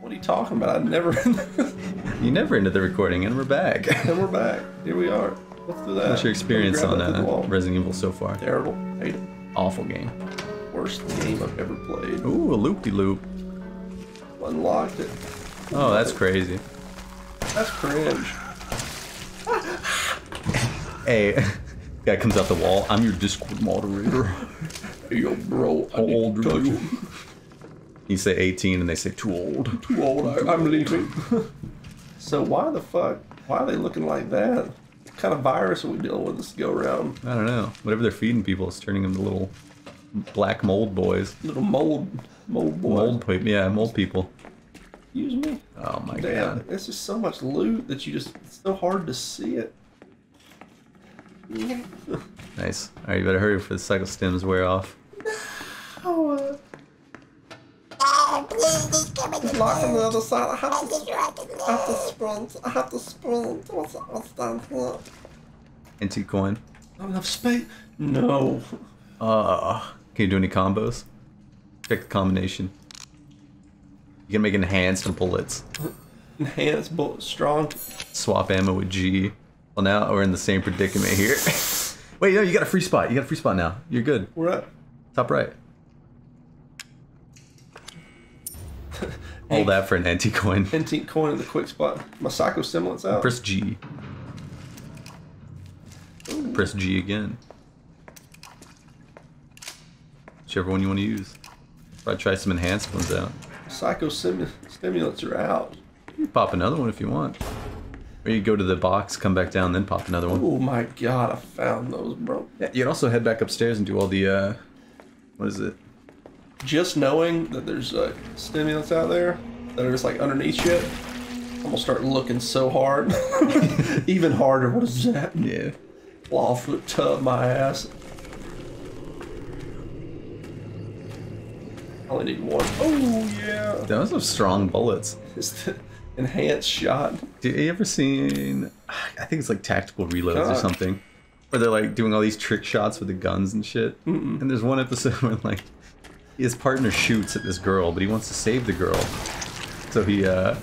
What are you talking about? I never. You never ended the recording, and we're back. and we're back. Here we are. Let's do that. What's your experience on that through the uh. Resident Evil so far? Terrible. Hate it. Awful game. Worst game I've ever played. Ooh, a loop-de-loop. Unlocked it. Oh, that's crazy. That's cringe. Hey, guy comes out the wall. I'm your Discord moderator. Hey, yo, bro. I need to touch you? You say 18, and they say too old. Too old. I, I'm leaving. so why the fuck? Why are they looking like that? What kind of virus are we dealing with this go around? I don't know. Whatever they're feeding people is turning them to little black mold boys. Little mold, mold boy. Mold people. Yeah, mold people. Excuse me. Oh my Damn, god. it's just so much loot that you just it's so hard to see it. Nice. Alright, you better hurry before the psycho stims wear off. Oh, uh, Oh, please, just give me the locked on the other side. I have to, just I have to sprint. I have to sprint. What's what's down here? Antique coin. Not enough space. No. Uh, can you do any combos? Pick the combination. You can make enhanced bullets. Enhanced bullet strong. Swap ammo with G. Well, now we're in the same predicament here. Wait, no, you got a free spot. You got a free spot now. You're good. We're at Top right. All that for an antique coin. antique coin in the quick spot. My psycho semblance out. Press G. Press G again. Whichever one you want to use. Probably try some enhanced ones out. Psycho stimulants are out. You can pop another one if you want. Or you go to the box, come back down, then pop another one. Oh my god, I found those, bro. Yeah, you can also head back upstairs and do all the, uh, what is it? Just knowing that there's uh, stimulants out there that are just like underneath shit, I'm gonna start looking so hard. Even harder. What is that? Yeah. Claw foot tub my ass. I only need one. Oh yeah. Those are strong bullets. It's the enhanced shot. Did you ever seen, I think it's like tactical reloads or something, where they're like doing all these trick shots with the guns and shit. And there's one episode where like his partner shoots at this girl, but he wants to save the girl. So he uh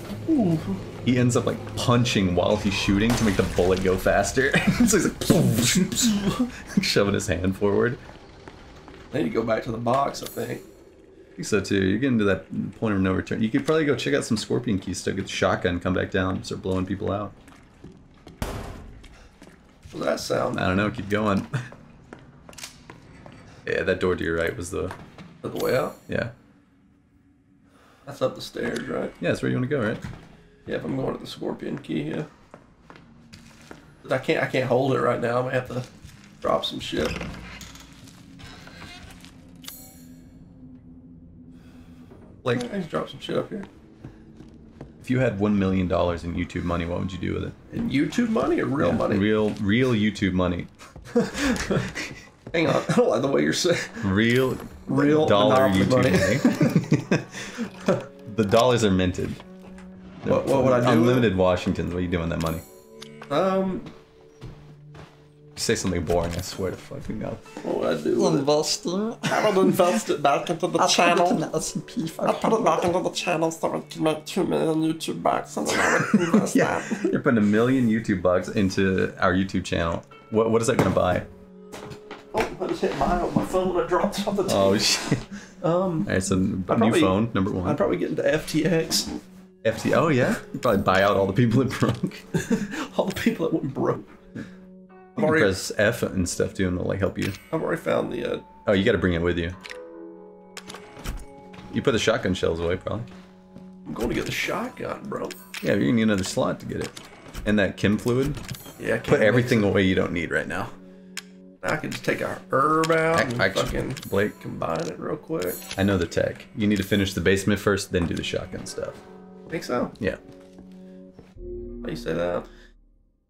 he ends up like punching while he's shooting to make the bullet go faster. so he's like shoving his hand forward. Then you go back to the box. I think. I think so too. You're getting to that point of no return. You could probably go check out some Scorpion keys, still get the shotgun, come back down, start blowing people out. What's that sound? I don't know, keep going. yeah, that door to your right was the the way out. yeah. That's up the stairs, right? Yeah, that's where you want to go, right? Yeah, if I'm going to the scorpion key, here. But I can't I can't hold it right now. I'm gonna have to drop some shit. Like I just drop some shit up here. if you had one million dollars in YouTube money, what would you do with it? In YouTube money or real Yeah, money? Real real YouTube money. Hang on, I don't like the way you're saying. Real Real dollar YouTube money. the dollars are minted. What- what would I do? Unlimited Washingtons. What are you doing with that money? Um, You say something boring, I swear to fucking God. what would I do with it? Investing. I would invest it back into the I put it in channel. the S&P I put it back into the channel so I can make two million YouTube bucks, and then I would invest Yeah, that. you're putting a million YouTube bucks into our YouTube channel. What what is that gonna buy? Oh, I just hit on my phone. I dropped it off the table. Oh shit! Um, so a new probably- phone number one. I'd probably get into FTX. FT. Oh yeah, probably buy out all the people that broke. All the people that went broke. You can already, press F and stuff too, and it'll like help you. I've already found the. Uh, Oh, you got to bring it with you. You put the shotgun shells away, probably. I'm going to get the shotgun, bro. Yeah, you're gonna need another slot to get it. And that chem fluid. Yeah, Put everything away you don't need right now. I can just take a herb out and Actually, fucking Blake, combine it real quick. I know the tech. You need to finish the basement first, then do the shotgun stuff. Think so? Yeah. How you say that?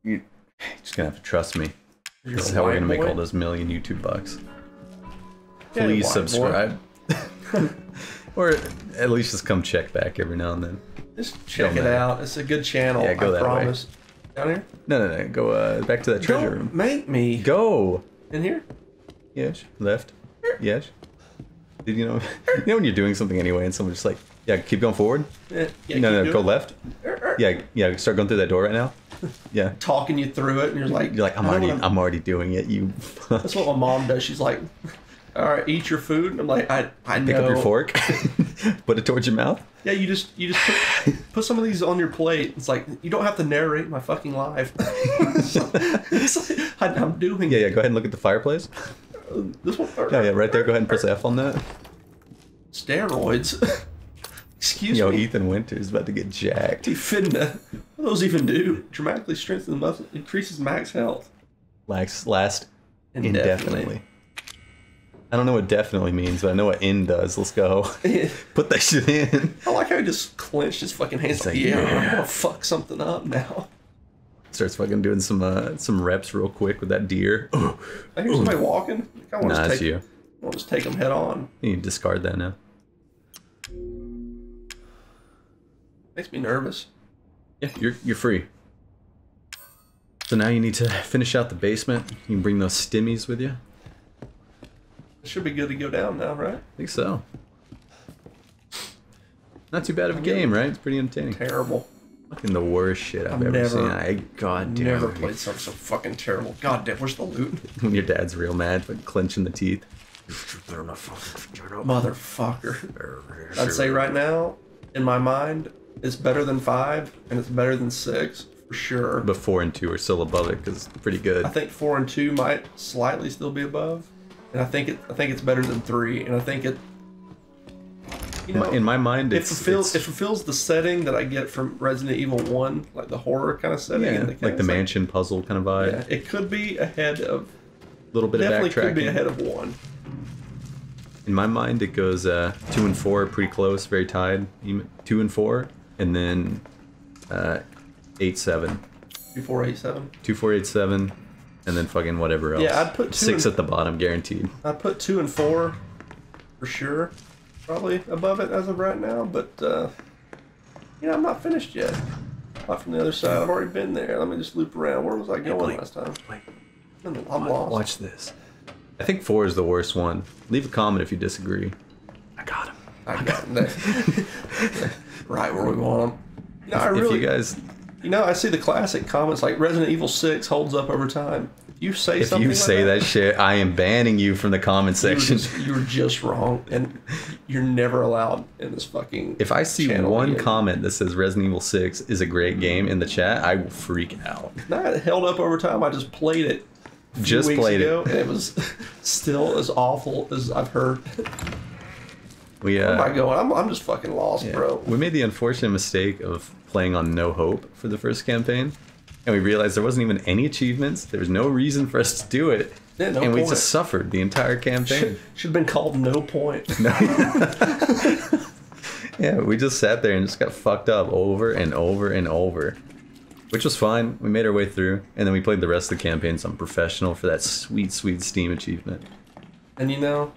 You're just gonna have to trust me. You're This is how we're gonna make all those million YouTube bucks. Yeah, Please subscribe. or at least just come check back every now and then. Just check Don't it matter. out. It's a good channel. Yeah, go I that way. Down here? No, no, no. Go uh, back to that treasure Don't room. make me. Go. In here? Yes. Left. Er. Yes. Did you know? Er. You know when you're doing something anyway, and someone's just like, "Yeah, keep going forward." Eh, yeah, no, no, go it. left. Er, yeah, yeah. Start going through that door right now. Yeah. Talking you through it, and you're like, You're like, I'm already, wanna- I'm already doing it. You That's what my mom does. She's like, "All right, eat your food." And I'm like, "I, I pick know." up your fork, put it towards your mouth. Yeah, you just, you just put, put some of these on your plate. It's like you don't have to narrate my fucking life. It's like, I, I'm doing Yeah, yeah. Go ahead and look at the fireplace. Uh, this one. Yeah, yeah. Right there. Go ahead and press F on that. Steroids. Excuse Yo, me. Ethan Winters about to get jacked. Finna. What do those even do? Dramatically strengthens the muscle, increases max health. Last, last Indefinitely. indefinitely. I don't know what definitely means, but I know what in does. Let's go. Put that shit in. I like how he just clenched his fucking hands. Like, like, yeah, I'm gonna fuck something up now. Starts fucking doing some uh, some reps real quick with that deer. I hear somebody walking. I want nah, to take. you. I want to just take them head on. You discard that now. Makes me nervous. Yeah, you're you're free. So now you need to finish out the basement. You can bring those stimmies with you. It should be good to go down now, right? I think so. Not too bad of a game, right? It's pretty entertaining. Terrible. Fucking the worst shit I've, I've ever never- seen. I god damn. Never played something so fucking terrible. God damn, where's the loot? When your dad's real mad, but clenching the teeth. Oh, motherfucker. I'd say right now, in my mind, it's better than five, and it's better than six for sure. But four and two are still above it because it's pretty good. I think four and two might slightly still be above, and I think it. I think it's better than three, and I think it. You know, in my mind, it fulfills it's it fulfills the setting that I get from Resident Evil One, like the horror kind of setting. yeah, and like kinda the setting. mansion puzzle kind of vibe. Yeah, it could be ahead of. A little bit Definitely of could be ahead of one. In my mind, it goes uh, two and four, pretty close, very tied. Two and four, and then uh, eight seven. Before eight seven. Two four eight seven, and then fucking whatever else. Yeah, I'd put two six and- at the bottom, guaranteed. I'd put two and four for sure. Probably above it as of right now, but uh, you know, I'm not finished yet. Not from the other side. I've already been there. Let me just loop around. Where was I going Blake. last time? Wait, I'm lost. watch this. I think four is the worst one. Leave a comment if you disagree. I got him. I got that. right where we want them. You know, I if really, you guys, you know, I see the classic comments like Resident Evil Six holds up over time. If you say if something you like say that shit, I am banning you from the comment section. just, you just wrong, and you're never allowed in this fucking. If I see one again. comment that says Resident Evil 6 is a great game in the chat, I will freak out. Nah, it held up over time. I just played it. Just played it. and it was still as awful as I've heard. We Where am I uh, going? I'm, I'm just fucking lost, yeah. bro. we made the unfortunate mistake of playing on no hope for the first campaign, and we realized there wasn't even any achievements. There was no reason for us to do it, Yeah, no and we just suffered the entire campaign. Should have been called No Point. yeah, we just sat there and just got fucked up over and over and over. Which was fine. We made our way through, and then we played the rest of the campaigns on professional for that sweet, sweet Steam achievement. And you know,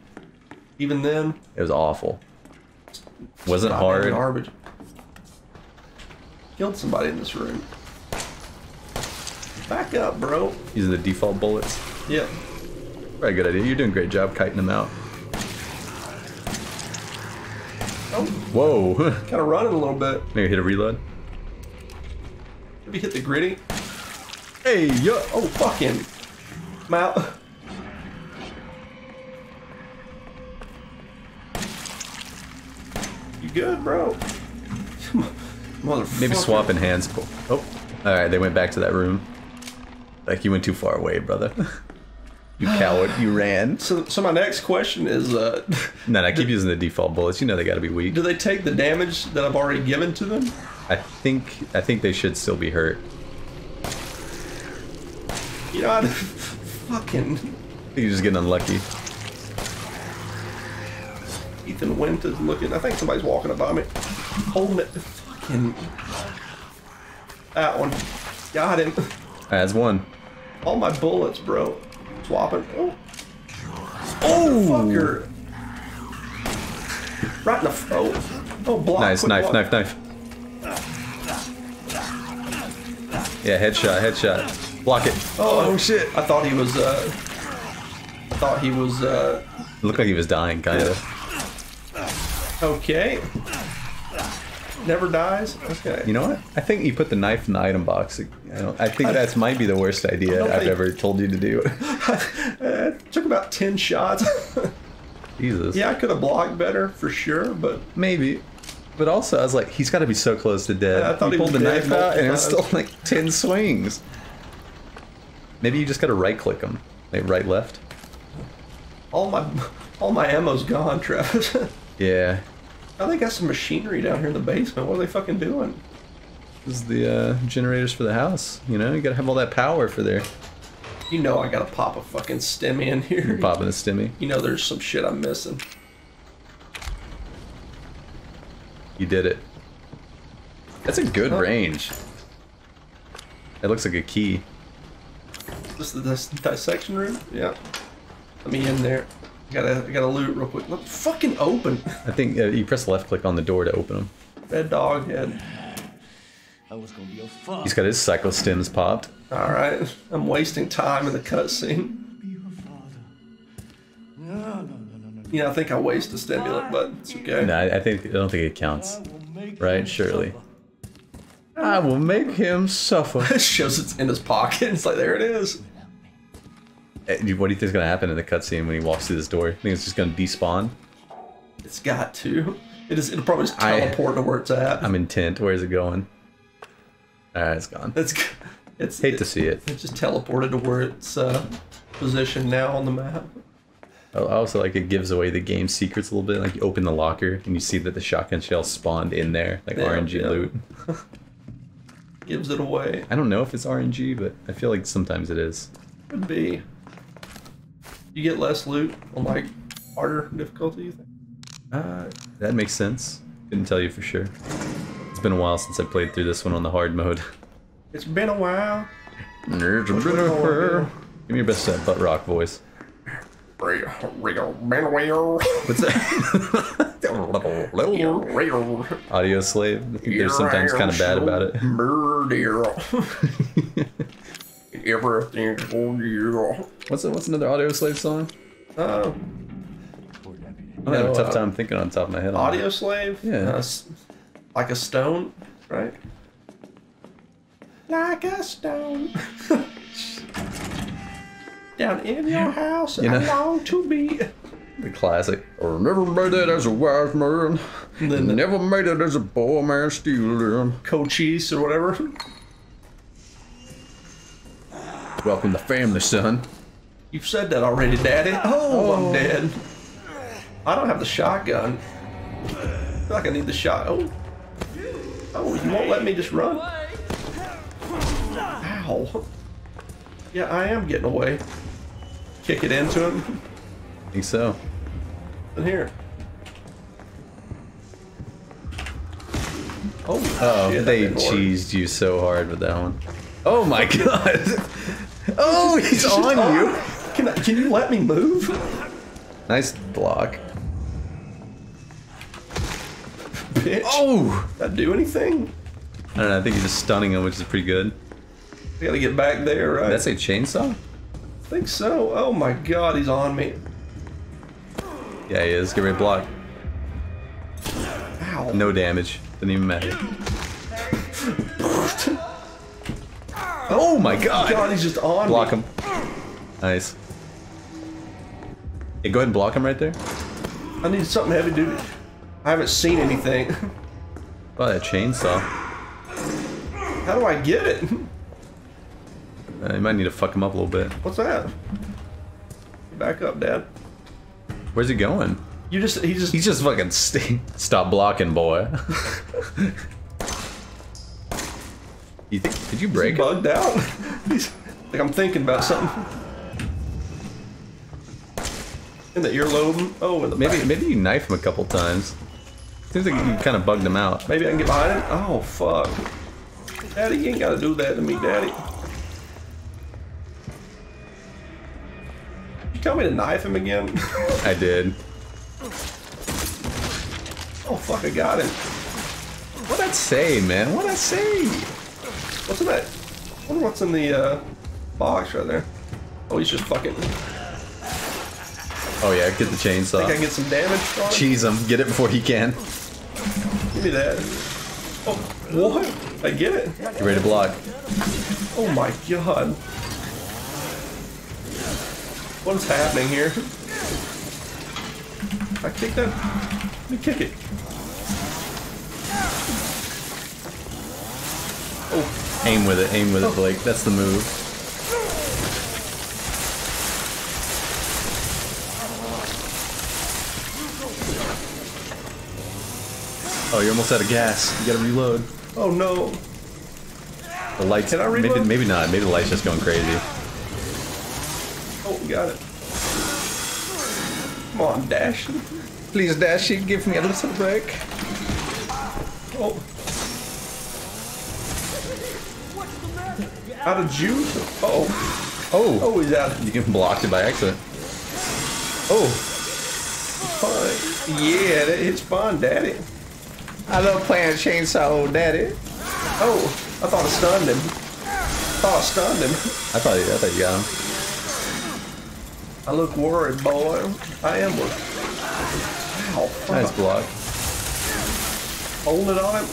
even then, It was awful. Wasn't hard. Garbage. Killed somebody in this room. Back up, bro. Using the default bullets. Yeah. Very good idea. You're doing a great job kiting them out. Oh, Whoa. kind of running a little bit. Maybe hit a reload. Maybe hit the gritty. Hey, yo. Oh, fuck him. I'm out. You good, bro? Maybe swapping hands. Oh, all right. They went back to that room. Like you went too far away, brother. you coward. You ran. So, so my next question is, uh, No, no, I keep using the default bullets. You know they got to be weak. do they take the damage that I've already given to them? I think I think they should still be hurt. You know, I fucking You're just getting unlucky. Ethan Wint is looking. I think somebody's walking up by me, holding it. Fucking that one. Got him. As one. All my bullets, bro. Swapping. Oh. Oh, fucker. Right in the oh. Oh, block. Nice, knife, block. knife, knife. Yeah, headshot, headshot. Block it. Oh, shit. I thought he was. uh I thought he was. uh It looked like he was dying, kind of. Okay. Never dies. Okay. You know what? I think you put the knife in the item box. I, I think that's might be the worst idea I've think- ever told you to do. Uh, it took about ten shots. Jesus. yeah, I could have blocked better for sure, but Maybe. But also, I was like, he's got to be so close to dead. Yeah, I thought he he pulled was the knife out, and it was still like ten swings. Maybe you just got to right click him, like right left. all my all my ammo's gone, Travis. Yeah, I think got some machinery down here in the basement. What are they fucking doing? this is the uh, generators for the house. You know, you got to have all that power for there. You know I gotta pop a fucking stem in here. You're Popping a stimmy. You know there's some shit I'm missing. You did it. That's a good Oh. range. It looks like a key. This is the dissection room? Yeah. Let me in there. I gotta, gotta loot real quick. Look, fucking open. I think uh, you press left click on the door to open them. Red dog head. I was gonna be a fuck. He's got his psycho stims popped. Alright. I'm wasting time in the cutscene. Be her father. No, no, no, no, no. Yeah, I think I waste a stimulant, but it's okay. No, I I think I don't think it counts. I will make Right, surely. I will make him suffer. It shows it's in his pocket. It's like, there it is. Eh, dude, What do you think's gonna happen in the cutscene when he walks through this door? I think it's just gonna despawn. It's got to. It is, it'll probably just I- teleport to where it's at. I'm intent. Where's it going? Alright, it's gone. It's, it's, Hate to see it. It just teleported to where it's uh, positioned now on the map. I I also like it gives away the game secrets a little bit. Like you open the locker and you see that the shotgun shell spawned in there, like Yeah, RNG yeah. loot. Gives it away. I don't know if it's RNG, but I feel like sometimes it is. Could be. You get less loot on like harder difficulty, you think? Uh, that makes sense. Couldn't tell you for sure. It's been a while since I played through this one on the hard mode. It's been a while. Nerds going on here? Give me your best uh, butt rock voice. Been a while. What's that? Audioslave. I think they're sometimes kind of bad about it. Murder. Everything's for you. What's what's another Audioslave song? Uh, I'm having a tough uh, time thinking on top of my head. audio that. Audioslave? Yeah. Uh, like a stone, right? Like a stone. Down in your house, You know- I long to be. The classic. Or never made it as a wise man. And then the Never made it as a poor man stealing. Cochise or whatever. Welcome to family, son. You've said that already, Daddy. Oh, I'm oh. dead. I don't have the shotgun. I feel like I need the shot. Oh. Oh, you won't let me just run? Ow. Yeah, I am getting away. Kick it into him. I think so. In here. Oh, Oh, shit, they cheesed you so hard with that one. Oh my god. Oh, he's on you. Can, I, can you let me move? Nice block. Bitch. Oh! Did that do anything? I don't know, I think you're just stunning him, which is pretty good. I gotta get back there, right? That's a chainsaw? I think so. Oh my god, he's on me. Yeah, he is. Get ready to block. Ow. No damage. Didn't even matter. Oh my god! God, he's just on Block me. him. Nice. Hey, go ahead and block him right there. I need something heavy duty. I haven't seen anything. Oh, that chainsaw. How do I get it? Uh, you might need to fuck him up a little bit. What's that? Back up, Dad. Where's he going? You just, he just, He's just fucking st stop blocking, boy. you did you break it? bugged out. he's, like I'm thinking about something. In the earlobe. Oh, the Maybe back. maybe you knife him a couple times. Seems like you kind of bugged him out. Maybe I can get behind him. Oh fuck. Daddy, you ain't gotta do that to me, Daddy. You tell me to knife him again? I did. oh fuck, I got him. What'd I say, man? What'd I say? What's in that? I wonder what's in the uh, box right there. Oh, he's just fucking. Oh yeah, get the Think I can get some damage on? Cheese him. Get it before he can. Give me that. Oh, what? I get it. Get ready to block. Oh my god. What is happening here? I kick that. Let me kick it. Oh, Aim with it. Aim with it, Blake. That's the move. Oh, you're almost out of gas. You gotta reload. oh no. The lights. Can I reload? maybe maybe not. Maybe the light's just going crazy. Oh, we got it. Come on, Dash. Please, Dashy, give me a little break. Oh. Out of juice? Oh. Oh, Oh, he's out. you can blocked it by accident. Oh. Fine. Yeah, that, it's fun, Daddy. I love playing chainsaw, Daddy. Oh, I thought I stunned him. I thought I stunned him. I thought, I thought you got him. I look worried, boy. I am worried. Ow, fuck. Nice block. Hold it on him.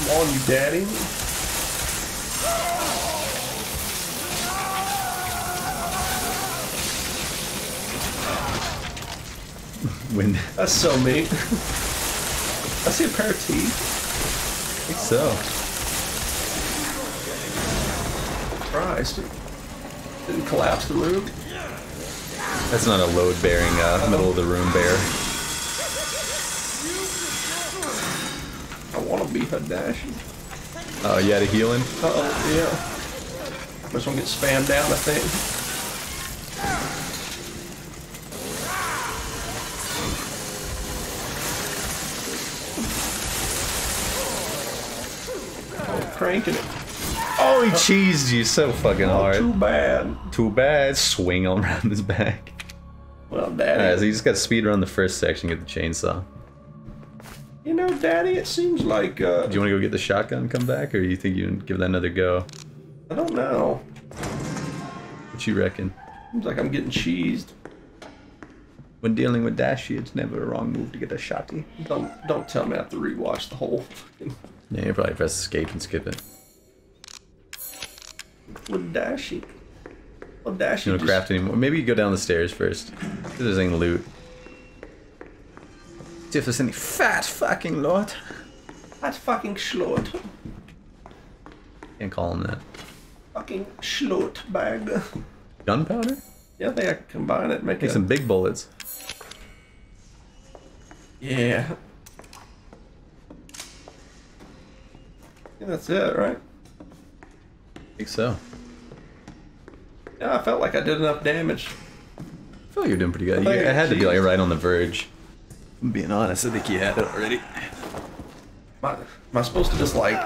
Come on, you daddy. When That's so mean. I see a pair of teeth. think so. Christ. Didn't collapse the room. That's not a load bearing uh, middle of the room bear. I want to be her dash. Oh, you had a healing? Uh oh, yeah. This one gets spammed down, I think. Oh, cranking it. Oh, he cheesed you so fucking Oh, hard. too bad. Too bad. Swing all around his back. Well, Daddy. Alright, so you just got to speed around the first section, get the chainsaw. You know, Daddy, it seems like, uh, Do you want to go get the shotgun and come back, or you think you can give that another go? I don't know. What you reckon? Seems like I'm getting cheesed. When dealing with Dashi, it's never a wrong move to get a shotty. Don't, don't tell me I have to rewatch the whole fucking Yeah, you probably press escape and skip it. with Dashy. Well, Dashy You don't just, craft anymore. Maybe you go down the stairs first. If there's any loot. See if there's any fat fucking lord. Fat fucking schlot. Can't call him that. Fucking schlot bag. Gunpowder? Yeah, I think I can combine it, make Make it some big bullets. Yeah. I think that's it, right? I think so. Yeah, I felt like I did enough damage. I feel like you're doing pretty good. I You, it had to be like right on the verge. I'm being honest, I think you had it already. Am I, am I supposed to just like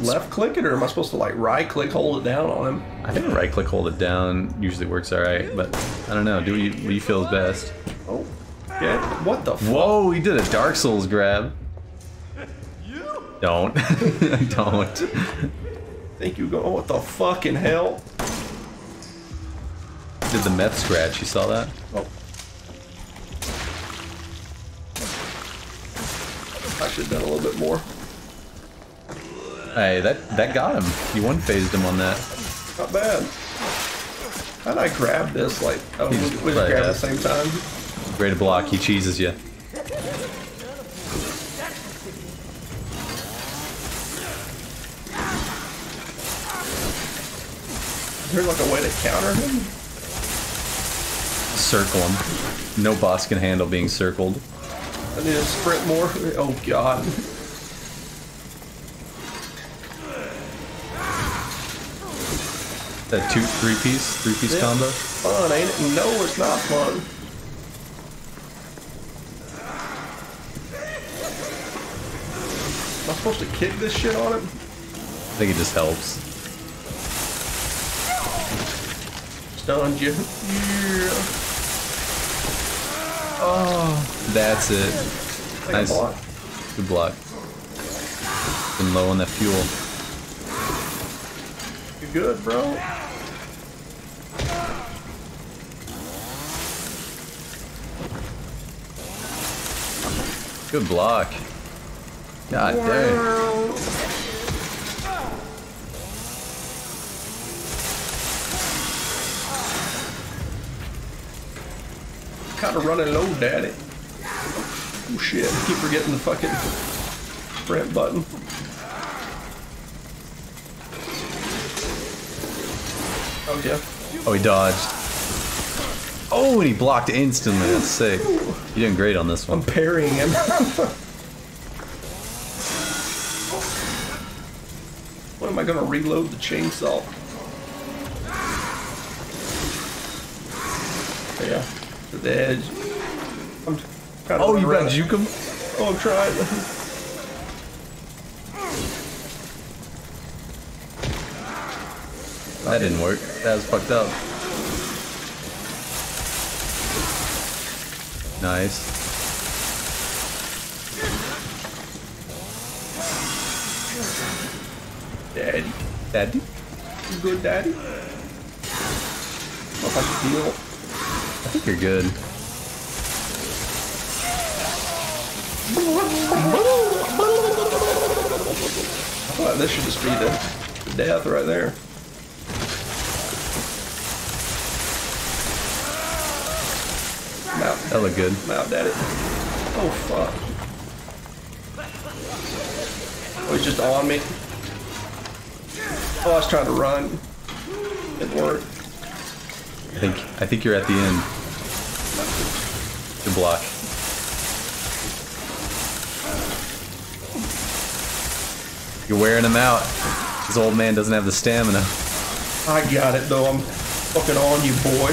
left click it, or am I supposed to like right click, hold it down on him? I think right click hold it down usually works alright, but I don't know. Do what you, what you feel is best. Oh, yeah. What the? F- Whoa, he did a Dark Souls grab. You don't. don't. think you go? What the fucking hell? Did the meth scratch, you saw that? Oh. Should have done a little bit more. Hey, that that got him. You one phased him on that. Not bad. How'd I grab this? Like, oh, we, He's we just right grab at the same time. Great to block, he cheeses you. Is there like a way to counter him? Circle him. No boss can handle being circled. I need to sprint more. Oh god. That two, three piece, three piece Yeah. combo. Fun, ain't it? No, it's not fun. Am I supposed to kick this shit on him? I think it just helps. Stunned you. Yeah. Oh, that's it. Nice. Good block. Been low on that fuel. You're good, bro. Good block. God damn. Kind of running low, daddy. Oh shit! I keep forgetting the fucking sprint button. Oh yeah. Oh, he dodged. Oh, and he blocked instantly. That's sick. You're doing great on this one. I'm parrying him. when am I gonna reload the chainsaw? Yeah, to the edge. I'm of Oh, you gotta juke him? Oh, I'm trying. That didn't work. That was fucked up. Nice. Daddy, Daddy? you good, daddy? Oh, if you're good. Well, this should just be the, the death right there. Out. That looked good. I'm out, daddy. Oh, fuck. Oh, he's just on me. Oh, I was trying to run. It worked. I think I think you're at the end. Block. You're wearing him out. This old man doesn't have the stamina. I got it, though. I'm fucking on you, boy.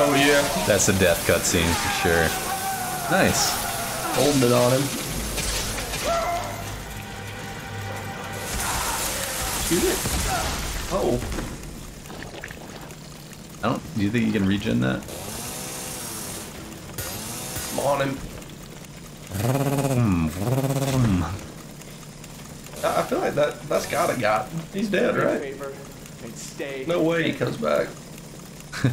oh, yeah. That's a death cutscene for sure. Nice. Holding it on him. Shoot it. Oh. I don't. Do you think you can regen that? I'm on him. I I feel like that that's gotta got. He's dead, right? favor and stay. No way he comes back.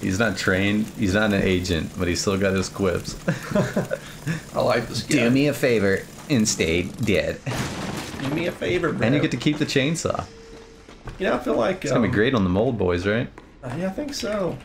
He's not trained. He's not an agent, but he's still got his quips. I like this guy. Do me a favor and stay dead. Do me a favor, bro. And you get to keep the chainsaw. You know, I feel like It's gonna be um, great on the mold boys, right? uh, Yeah, I think so.